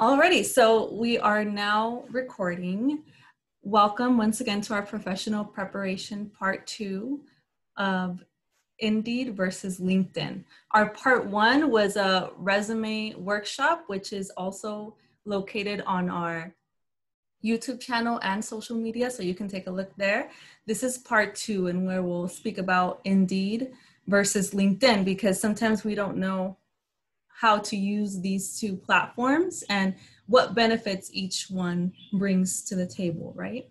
Alrighty, so we are now recording. Welcome once again to our professional preparation part two of Indeed versus LinkedIn. Our part one was a resume workshop, which is also located on our YouTube channel and social media, so you can take a look there. This is part two, and where we'll speak about Indeed versus LinkedIn because sometimes we don't know how to use these two platforms and what benefits each one brings to the table, right?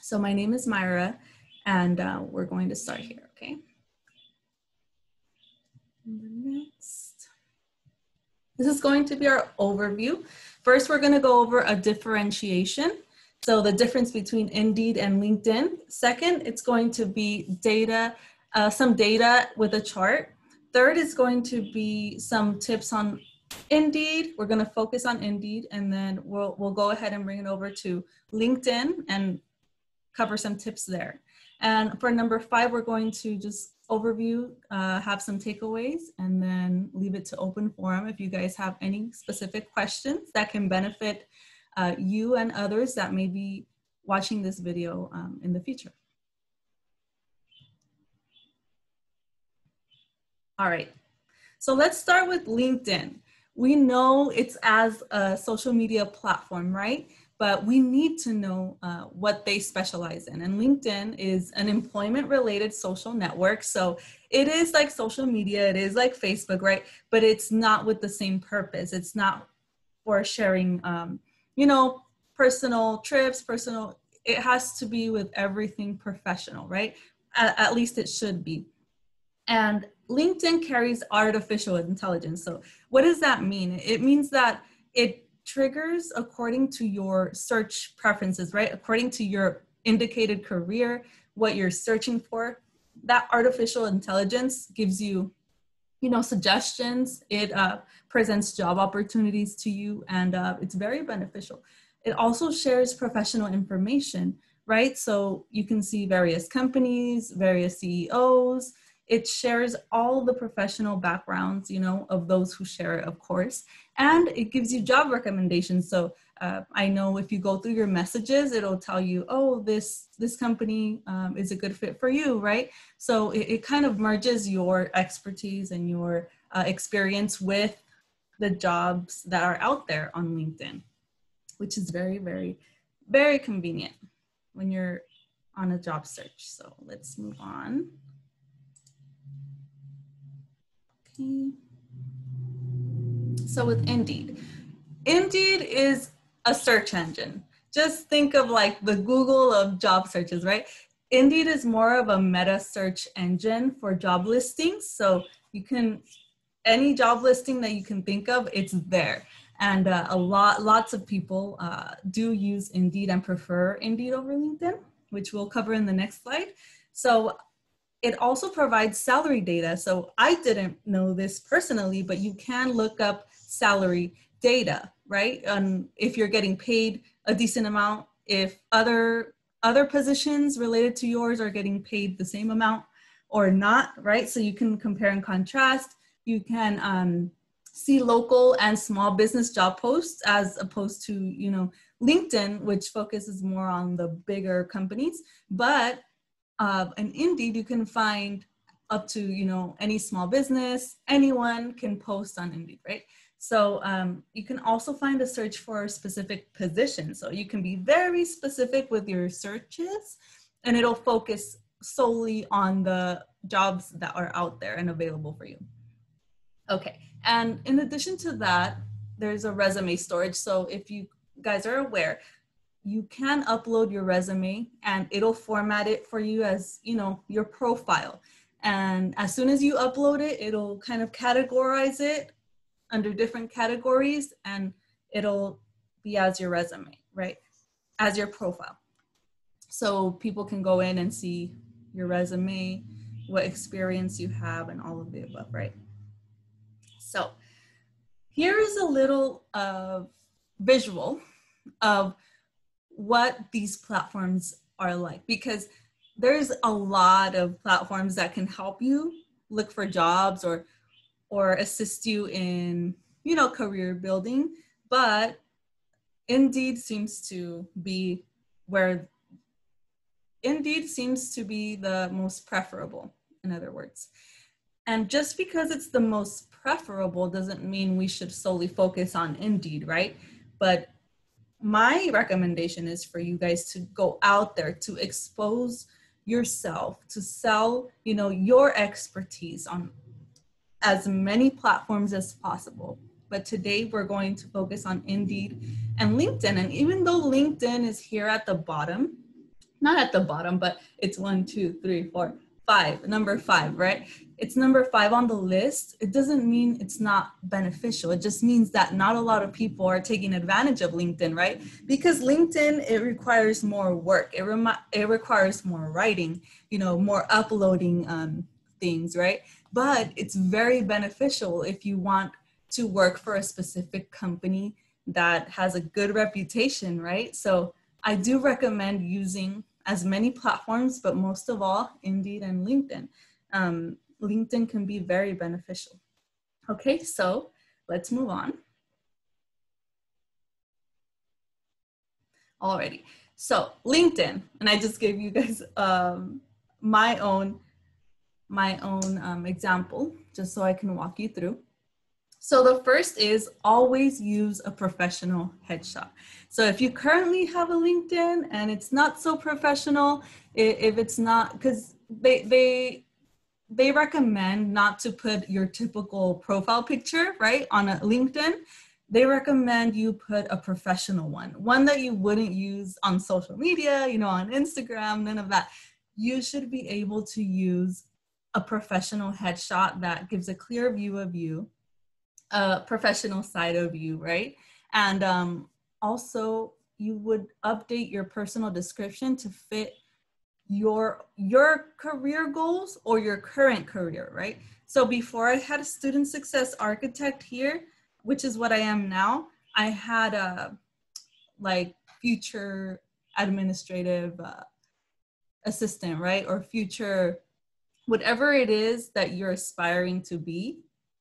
So my name is Mayra, and uh, we're going to start here, okay? Next. This is going to be our overview. First, we're gonna go over a differentiation. So the difference between Indeed and LinkedIn. Second, it's going to be data, uh, some data with a chart. Third is going to be some tips on Indeed. We're going to focus on Indeed, and then we'll we'll go ahead and bring it over to LinkedIn and cover some tips there. And for number five, we're going to just overview, uh, have some takeaways, and then leave it to open forum if you guys have any specific questions that can benefit uh, you and others that may be watching this video um, in the future. All right, so let's start with LinkedIn. We know it's as a social media platform, right? But we need to know uh, what they specialize in. And LinkedIn is an employment related social network. So it is like social media, it is like Facebook, right? But it's not with the same purpose. It's not for sharing, um, you know, personal trips, personal, it has to be with everything professional, right? At, at least it should be. And LinkedIn carries artificial intelligence. So, what does that mean? It means that it triggers according to your search preferences, right? According to your indicated career, what you're searching for. That artificial intelligence gives you, you know, suggestions. It uh, presents job opportunities to you, and uh, it's very beneficial. It also shares professional information, right? So you can see various companies, various CEOs, it shares all the professional backgrounds, you know, of those who share it, of course, and it gives you job recommendations. So uh, I know if you go through your messages, it'll tell you, oh, this this company um, is a good fit for you, right? So it, it kind of merges your expertise and your uh, experience with the jobs that are out there on LinkedIn, which is very, very, very convenient when you're on a job search. So let's move on. So with Indeed, Indeed is a search engine. Just think of like the Google of job searches, right? Indeed is more of a meta search engine for job listings. So you can, any job listing that you can think of, it's there. And uh, a lot, lots of people uh, do use Indeed and prefer Indeed over LinkedIn, which we'll cover in the next slide. So it also provides salary data. So I didn't know this personally, but you can look up salary data, right? And if you're getting paid a decent amount, if other other positions related to yours are getting paid the same amount or not, right? So you can compare and contrast. You can um, see local and small business job posts as opposed to, you know, LinkedIn, which focuses more on the bigger companies. But uh, and Indeed, you can find up to you know any small business, anyone can post on Indeed, right? So um, you can also find a search for specific position. So you can be very specific with your searches, and it'll focus solely on the jobs that are out there and available for you. Okay, and in addition to that, there's a resume storage. So if you guys are aware, you can upload your resume and it'll format it for you as you know your profile. And as soon as you upload it it'll kind of categorize it under different categories and it'll be as your resume right? As your profile. So people can go in and see your resume what experience you have and all of the above right? So here's a little uh, visual of what these platforms are like because there's a lot of platforms that can help you look for jobs or or assist you in you know career building but Indeed seems to be where Indeed seems to be the most preferable, in other words. And just because it's the most preferable doesn't mean we should solely focus on Indeed, right? But my recommendation is for you guys to go out there to expose yourself to sell you know your expertise on as many platforms as possible. But today we're going to focus on indeed and linkedin. And even though linkedin is here at the bottom not at the bottom but it's one two three four five number five right it's number five on the list, it doesn't mean it's not beneficial. It just means that not a lot of people are taking advantage of LinkedIn, right? Because LinkedIn, it requires more work. It, rem- it requires more writing, you know, more uploading um, things, right? But it's very beneficial if you want to work for a specific company that has a good reputation, right? So I do recommend using as many platforms, but most of all, Indeed and LinkedIn. Um, LinkedIn can be very beneficial. Okay, so let's move on. Alrighty, so LinkedIn, and I just gave you guys um, my own my own um, example, just so I can walk you through. So the first is always use a professional headshot. So if you currently have a LinkedIn and it's not so professional, if it's not, because they, they they recommend not to put your typical profile picture, right, on a LinkedIn. They recommend you put a professional one, one that you wouldn't use on social media, you know, on Instagram, none of that. You should be able to use a professional headshot that gives a clear view of you, a professional side of you, right? And um, also, you would update your personal description to fit your your career goals or your current career right? So before i had a student success architect here which is what i am now i had a like future administrative uh, assistant right? Or future whatever it is that you're aspiring to be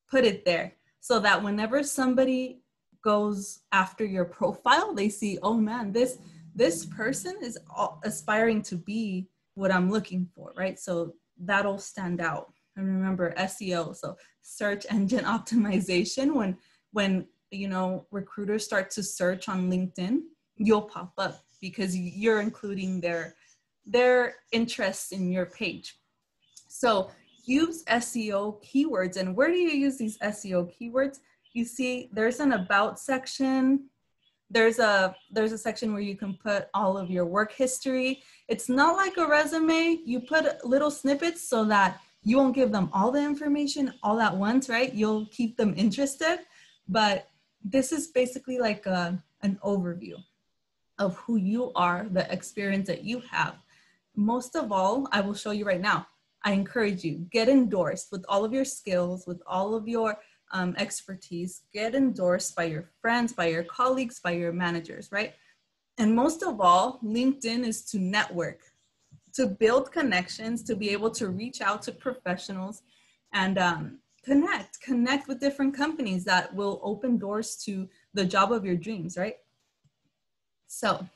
put it there. So that whenever somebody goes after your profile they see oh man this this person is aspiring to be what I'm looking for, right? So that'll stand out. And remember SEO, so search engine optimization. When when you know recruiters start to search on LinkedIn, you'll pop up because you're including their their interests in your page. So use SEO keywords. And where do you use these SEO keywords? You see there's an about section, there's a there's a section where you can put all of your work history. It's not like a resume. You put little snippets so that you won't give them all the information all at once right? You'll keep them interested. But this is basically like a, an overview of who you are the experience that you have. Most of all i will show you right now. I encourage you get endorsed with all of your skills with all of your um, expertise get endorsed by your friends, by your colleagues, by your managers, right? And most of all, LinkedIn is to network, to build connections, to be able to reach out to professionals and um, connect, connect with different companies that will open doors to the job of your dreams, right? So,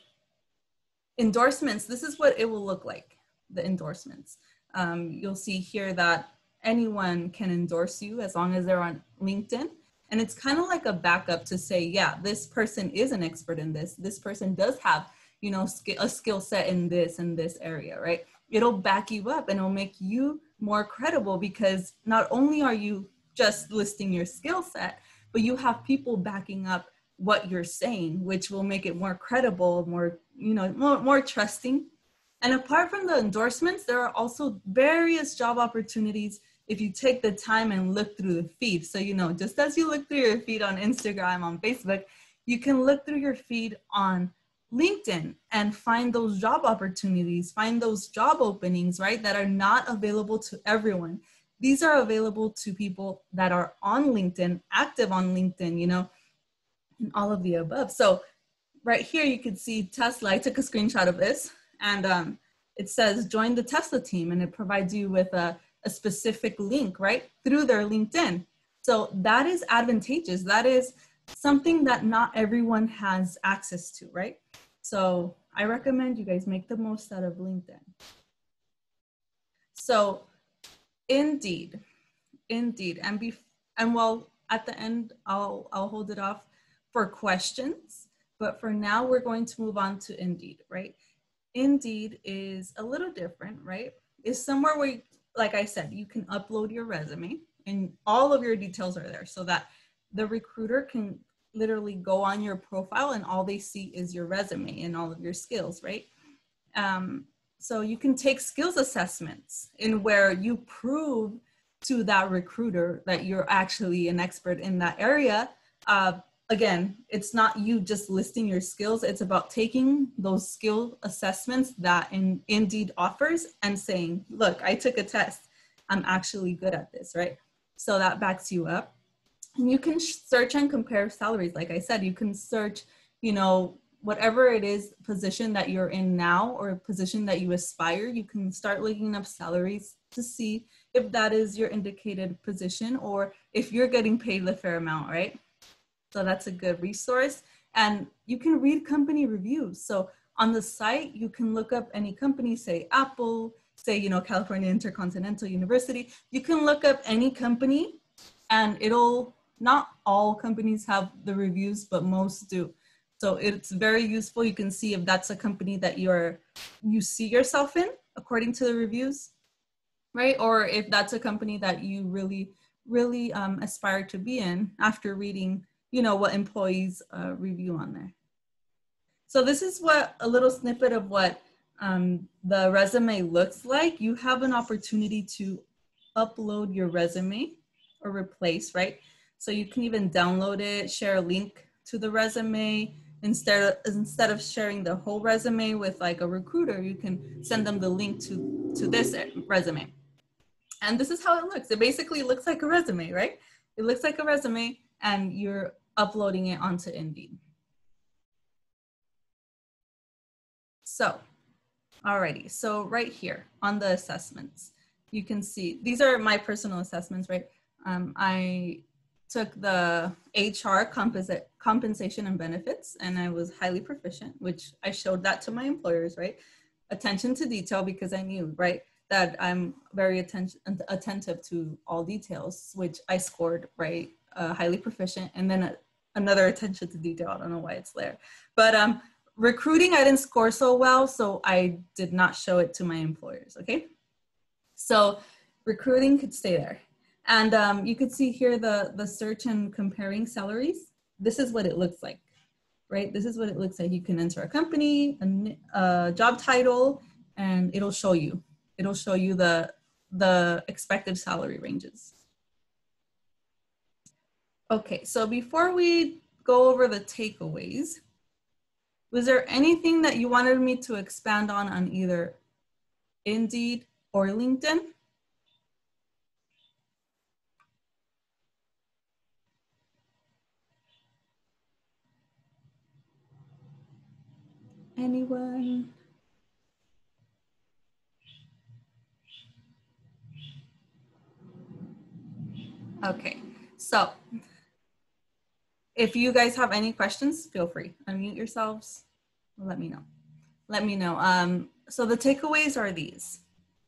endorsements, this is what it will look like the endorsements. Um, you'll see here that anyone can endorse you as long as they're on LinkedIn. And it's kind of like a backup to say, yeah, this person is an expert in this. This person does have, you know, a skill set in this and this area, right? It'll back you up and it'll make you more credible because not only are you just listing your skill set, but you have people backing up what you're saying, which will make it more credible, more, you know, more, more trusting. And apart from the endorsements, there are also various job opportunities if you take the time and look through the feed. So, you know, just as you look through your feed on Instagram, on Facebook, you can look through your feed on LinkedIn and find those job opportunities, find those job openings, right, that are not available to everyone. These are available to people that are on LinkedIn, active on LinkedIn, you know, and all of the above. So, right here, you can see Tesla. I took a screenshot of this and um, it says join the Tesla team and it provides you with a a specific link, right, through their LinkedIn. So that is advantageous. That is something that not everyone has access to, right? So I recommend you guys make the most out of LinkedIn. So indeed, indeed, and be and well at the end I'll I'll hold it off for questions, but for now we're going to move on to Indeed, right? Indeed is a little different, right? Is somewhere where, like I said, you can upload your resume and all of your details are there so that the recruiter can literally go on your profile and all they see is your resume and all of your skills, right? Um, so you can take skills assessments in where you prove to that recruiter that you're actually an expert in that area. Uh, again, it's not you just listing your skills. It's about taking those skill assessments that in, Indeed offers and saying, look, I took a test. I'm actually good at this, right? So that backs you up. And you can search and compare salaries. Like I said, you can search, you know, whatever it is position that you're in now or position that you aspire, you can start looking up salaries to see if that is your indicated position or if you're getting paid the fair amount, right? So that's a good resource. And you can read company reviews. So on the site, you can look up any company, say Apple, say, you know, California Intercontinental University. You can look up any company and it'll, not all companies have the reviews, but most do. So it's very useful. You can see if that's a company that you're, you see yourself in according to the reviews, right? Or if that's a company that you really, really um, aspire to be in after reading you know, what employees uh, review on there. So this is what a little snippet of what um, the resume looks like. You have an opportunity to upload your resume or replace, right? So you can even download it, share a link to the resume. Instead of, instead of sharing the whole resume with like a recruiter, you can send them the link to, to this resume. And this is how it looks. It basically looks like a resume, right? It looks like a resume and you're uploading it onto Indeed. So, alrighty, so right here on the assessments, you can see, these are my personal assessments, right? Um, I took the HR composite, compensation and benefits and I was highly proficient, which I showed that to my employers, right? Attention to detail because I knew, right? that I'm very attention, attentive to all details, which I scored, right? Uh, highly proficient. And then another attention to detail. I don't know why it's there. But um, recruiting, I didn't score so well, so I did not show it to my employers, okay? So recruiting could stay there. And um, you could see here the, the search and comparing salaries. This is what it looks like, right? This is what it looks like. You can enter a company, a, a job title, and it'll show you. It'll show you the, the expected salary ranges. Okay, so before we go over the takeaways, was there anything that you wanted me to expand on on either Indeed or LinkedIn? Anyone? Okay, so if you guys have any questions, feel free. Unmute yourselves. Let me know. Let me know. Um, so the takeaways are these.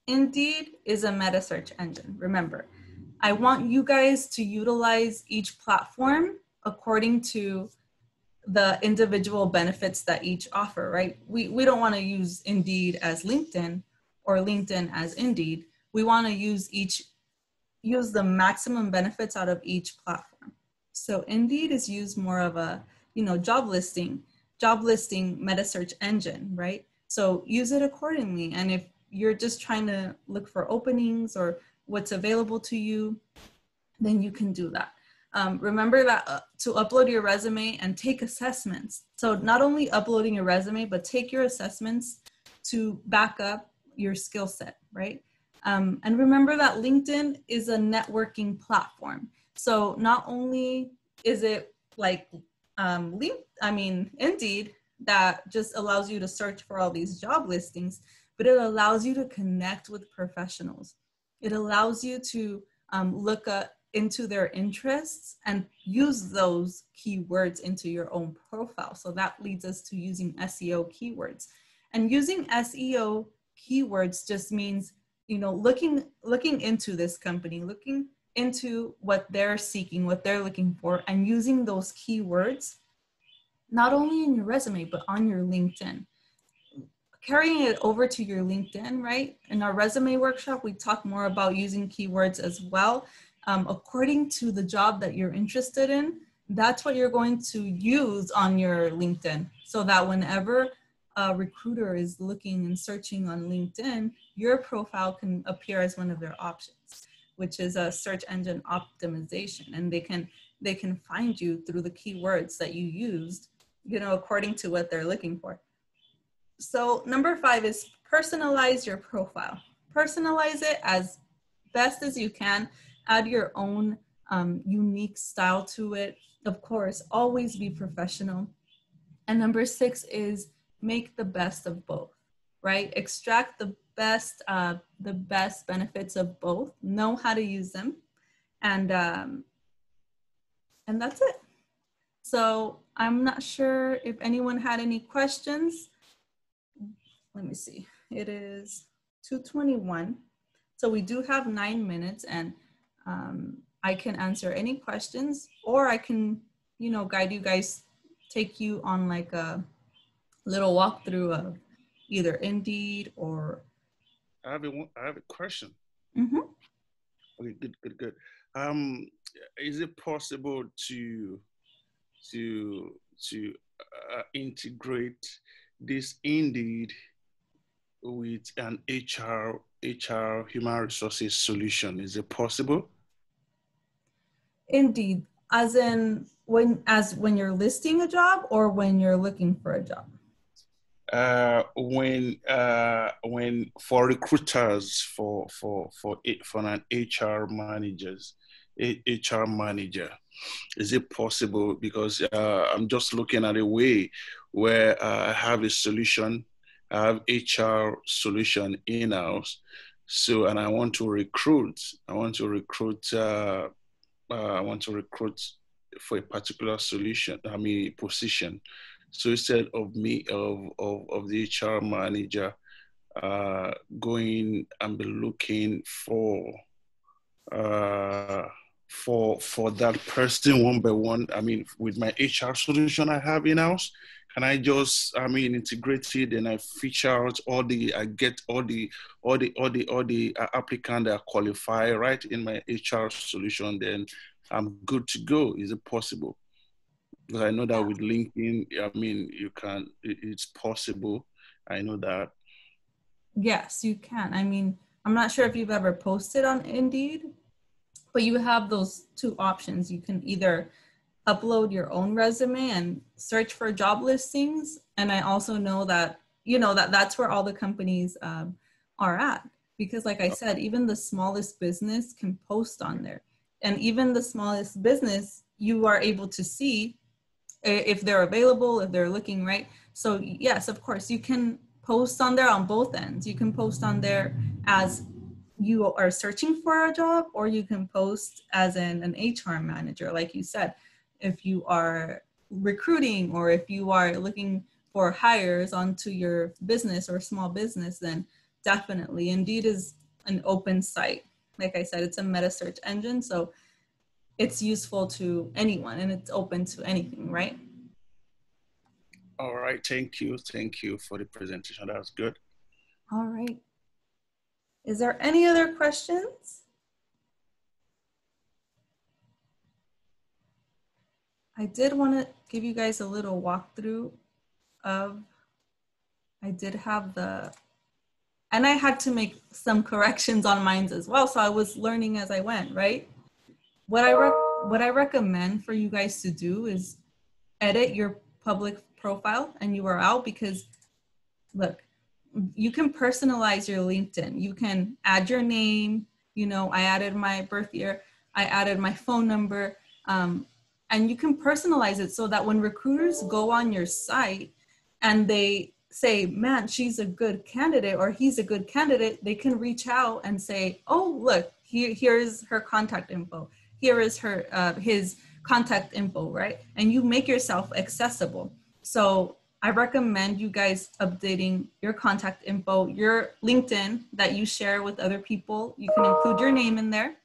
Indeed is a meta search engine. Remember, I want you guys to utilize each platform according to the individual benefits that each offer, right? We, we don't want to use Indeed as LinkedIn or LinkedIn as Indeed. We want to use each, use the maximum benefits out of each platform. So Indeed is used more of a, you know, job listing, job listing meta search engine, right? So use it accordingly. And if you're just trying to look for openings or what's available to you, then you can do that. Um, remember that uh, to upload your resume and take assessments. So not only uploading your resume, but take your assessments to back up your skill set, right? Um, and remember that LinkedIn is a networking platform. So not only is it like um, I mean, Indeed, that just allows you to search for all these job listings, but it allows you to connect with professionals. It allows you to um, look into their interests and use those keywords into your own profile. So that leads us to using SEO keywords. And using SEO keywords just means, you know, looking looking into this company, looking into what they're seeking, what they're looking for, and using those keywords not only in your resume, but on your LinkedIn. Carrying it over to your LinkedIn, right? In our resume workshop, we talk more about using keywords as well. Um, according to the job that you're interested in, that's what you're going to use on your LinkedIn so that whenever a recruiter is looking and searching on LinkedIn, your profile can appear as one of their options, which is a search engine optimization. And they can they can find you through the keywords that you used you know, according to what they're looking for. So number five is personalize your profile. Personalize it as best as you can. Add your own um, unique style to it. Of course, always be professional. And number six is make the best of both, right? Extract the best, uh, the best benefits of both. Know how to use them, and um, and that's it. So I'm not sure if anyone had any questions. Let me see. It is 221. So we do have nine minutes and um, I can answer any questions or I can, you know, guide you guys, take you on like a little walkthrough of either Indeed or. I have a, I have a question. Mm-hmm. Okay, good, good, good. Um, is it possible to to to uh, integrate this indeed with an HR HR human resources solution? Is it possible? Indeed, as in when as when you're listing a job or when you're looking for a job. Uh, when uh, when for recruiters for for for for an HR managers HR manager? Is it possible? Because uh, I'm just looking at a way where uh, I have a solution, I have HR solution in house. So, and I want to recruit. I want to recruit. Uh, uh, I want to recruit for a particular solution. I mean, position. So instead of me of of, of the HR manager uh, going and be looking for uh, for for that person one by one i mean with my hr solution i have in house can i just i mean integrate it and i feature out all the i get all the all the all the all the uh, applicant that qualify right in my hr solution then i'm good to go. Is it possible because i know that with linkedin i mean you can it's possible i know that yes you can i mean i'm not sure if you've ever posted on indeed but you have those two options. You can either upload your own resume and search for job listings. And I also know that, you know, that that's where all the companies um, are at. Because like I said, even the smallest business can post on there. And even the smallest business, you are able to see if they're available, if they're looking right. So yes, of course, you can post on there on both ends. You can post on there as you are searching for a job or you can post as an, an HR manager, like you said. If you are recruiting or if you are looking for hires onto your business or small business, then definitely Indeed is an open site. Like I said, it's a meta search engine. So it's useful to anyone and it's open to anything, right? All right. Thank you. Thank you for the presentation. That was good. All right. Is there any other questions? I did want to give you guys a little walkthrough of, I did have the, and I had to make some corrections on mine as well. So I was learning as I went, right? What I, what I recommend for you guys to do is edit your public profile and URL because look, you can personalize your LinkedIn. You can add your name. You know, I added my birth year. I added my phone number. Um, and you can personalize it so that when recruiters go on your site and they say, man, she's a good candidate or he's a good candidate, they can reach out and say, oh, look, here, here's her contact info. Here is her uh, his contact info, right? And you make yourself accessible. So I recommend you guys updating your contact info, your LinkedIn that you share with other people. You can include your name in there.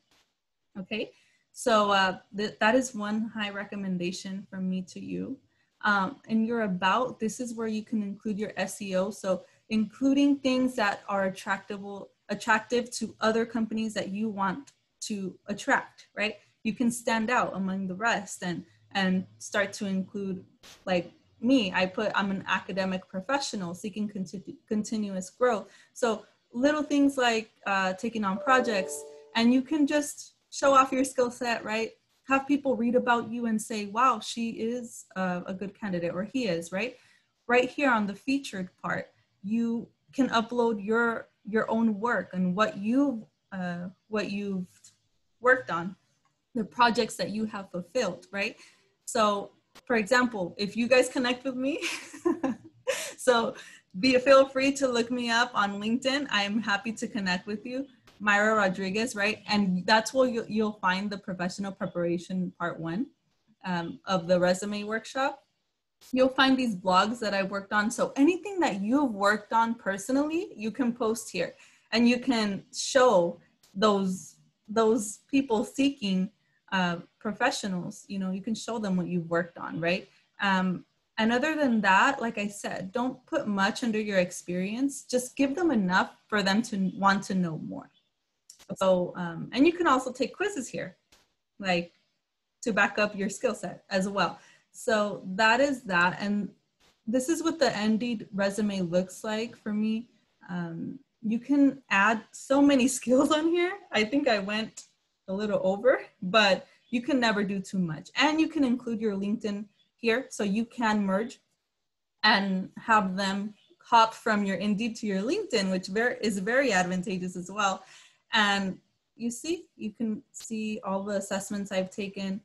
Okay, so uh, th- that is one high recommendation from me to you. Um, and your about, this is where you can include your SEO. So including things that are attractable, attractive to other companies that you want to attract, right? You can stand out among the rest and and start to include like me. I put i'm an academic professional seeking continu- continuous growth. So little things like uh, taking on projects and you can just show off your skill set right? Have people read about you and say wow she is a good candidate or he is right? Right here on the featured part you can upload your your own work and what you uh, what you've worked on the projects that you have fulfilled right so for example, if you guys connect with me, so be feel free to look me up on LinkedIn. I'm happy to connect with you, Mayra Rodriguez, right? And that's where you, you'll find the professional preparation part one um, of the resume workshop. You'll find these blogs that I worked on. So anything that you've worked on personally, you can post here, and you can show those those people seeking uh, professionals you know you can show them what you've worked on right? Um, and other than that like i said don't put much under your experience. Just give them enough for them to want to know more. So um, and you can also take quizzes here like to back up your skill set as well. So that is that. And this is what the indeed resume looks like for me. Um, you can add so many skills on here. I think i went a little over but you can never do too much. And you can include your LinkedIn here so you can merge and have them hop from your Indeed to your LinkedIn, which is very advantageous as well. And you see, you can see all the assessments I've taken.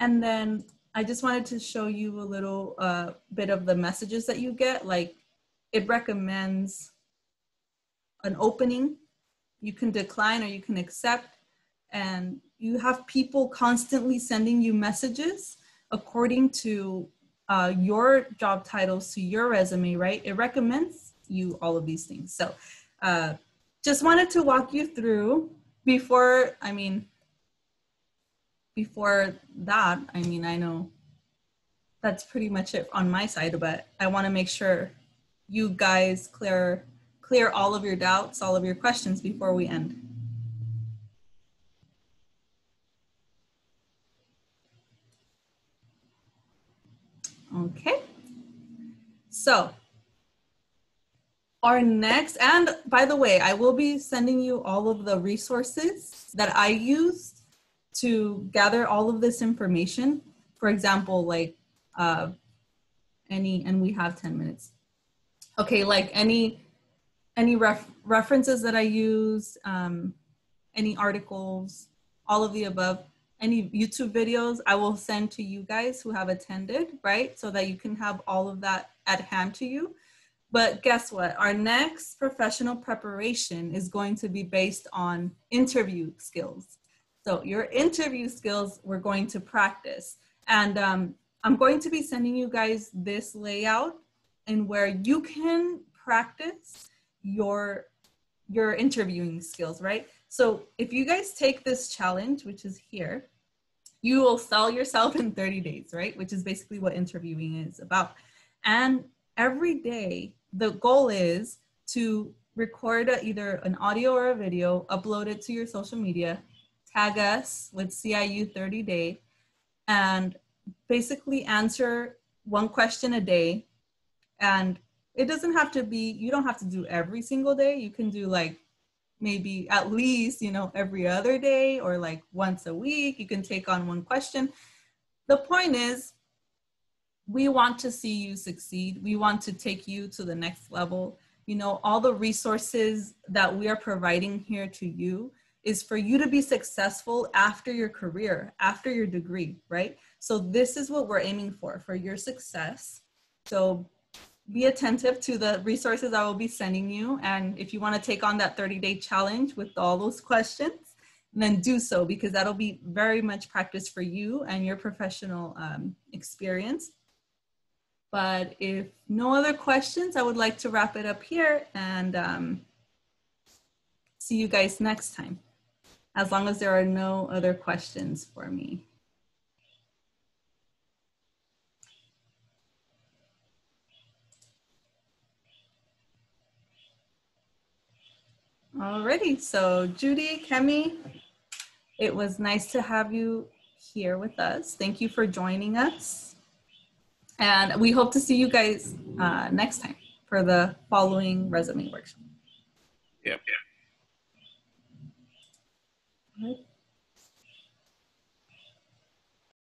And then I just wanted to show you a little uh, bit of the messages that you get. Like it recommends an opening. You can decline or you can accept and you have people constantly sending you messages according to uh, your job titles to your resume, right? It recommends you all of these things. So uh, just wanted to walk you through before, I mean, before that, I mean, I know that's pretty much it on my side, but I want to make sure you guys clear clear all of your doubts, all of your questions before we end. Okay. So our next, and by the way, I will be sending you all of the resources that I used to gather all of this information. For example, like uh, any, and we have 10 minutes. Okay, like any, any ref, references that I use, um, any articles, all of the above any YouTube videos I will send to you guys who have attended, right? So that you can have all of that at hand to you. But guess what? Our next professional preparation is going to be based on interview skills. So your interview skills we're going to practice. And um, I'm going to be sending you guys this layout and where you can practice your your interviewing skills, right? So if you guys take this challenge, which is here, you will sell yourself in 30 days, right? Which is basically what interviewing is about. And every day, the goal is to record a, either an audio or a video, upload it to your social media, tag us with CIU 30 day, and basically answer one question a day. And it doesn't have to be, you don't have to do every single day. You can do like maybe at least, you know, every other day or like once a week. You can take on one question. The point is, we want to see you succeed. We want to take you to the next level. You know, all the resources that we are providing here to you is for you to be successful after your career, after your degree, right? So this is what we're aiming for, for your success. So be attentive to the resources I will be sending you. And if you want to take on that 30 day challenge with all those questions, then do so because that'll be very much practice for you and your professional um, experience. But if no other questions, I would like to wrap it up here and um, see you guys next time, as long as there are no other questions for me. Alrighty, so Judy, Kemi, it was nice to have you here with us. Thank you for joining us. And we hope to see you guys uh, next time for the following resume workshop. Yep. All right.